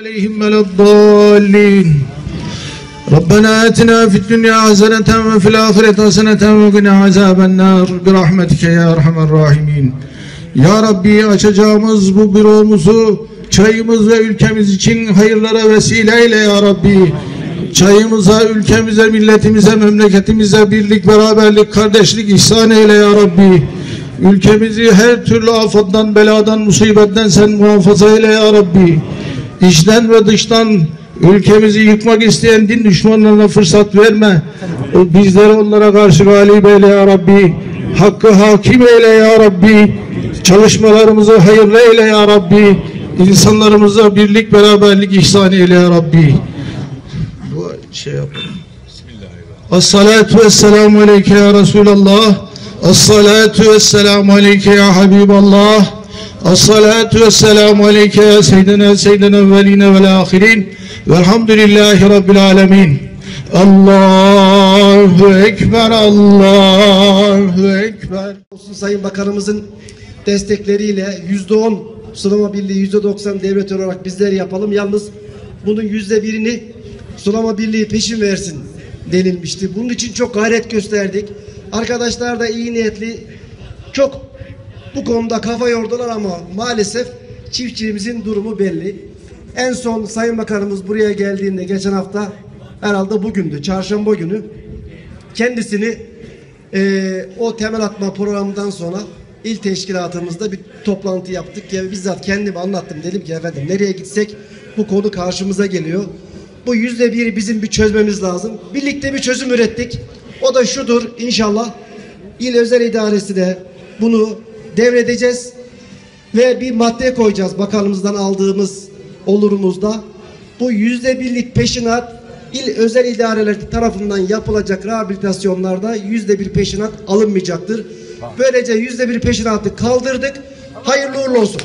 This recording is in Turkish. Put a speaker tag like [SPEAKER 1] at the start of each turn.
[SPEAKER 1] عليهم ولا الضالين ربنا آتنا في الدنيا حسنة وفي الآخرة حسنة وقنا عذاب النار برحمتك يا أرحم الراحمين Ya Rabbi açacağımız bu büromuzu çayımız ve ülkemiz için hayırlara vesile eyle ya Rabbi. Çayımıza, ülkemize, milletimize, memleketimize birlik, beraberlik, kardeşlik ihsan eyle ya Rabbi. Ülkemizi her türlü afattan, beladan, musibetten sen muhafaza eyle ya Rabbi. İçten ve dıştan ülkemizi yıkmak isteyen din düşmanlarına fırsat verme. Bizleri onlara karşı galip eyle ya Rabbi. Hakkı hakim eyle ya Rabbi. Çalışmalarımızı hayırlı eyle ya Rabbi. İnsanlarımıza birlik, beraberlik ihsan eyle ya Rabbi. Bu şey yapalım. Esselatu vesselamu aleyke ya Resulallah. Esselatu vesselamu aleyke ya Habiballah. Esselatu vesselamu aleyke ya Seyyidina Seyyidina evveline vel ahirin. Velhamdülillahi Rabbil alemin. Allahu Ekber, Allahu Ekber.
[SPEAKER 2] Sayın Bakanımızın destekleriyle yüzde on sulama birliği yüzde doksan devlet olarak bizler yapalım. Yalnız bunun yüzde birini sulama birliği peşin versin denilmişti. Bunun için çok gayret gösterdik. Arkadaşlar da iyi niyetli çok bu konuda kafa yordular ama maalesef çiftçimizin durumu belli. En son Sayın Bakanımız buraya geldiğinde geçen hafta herhalde bugündü, çarşamba günü kendisini eee, o temel atma programından sonra il teşkilatımızda bir toplantı yaptık. Ya bizzat kendim anlattım. Dedim ki efendim nereye gitsek bu konu karşımıza geliyor. Bu yüzde bir bizim bir çözmemiz lazım. Birlikte bir çözüm ürettik. O da şudur inşallah il özel idaresi de bunu devredeceğiz ve bir madde koyacağız bakanımızdan aldığımız olurumuzda. Bu yüzde birlik peşinat il özel idareler tarafından yapılacak rehabilitasyonlarda yüzde bir peşinat alınmayacaktır. Böylece yüzde bir peşinatı kaldırdık. Hayırlı uğurlu olsun.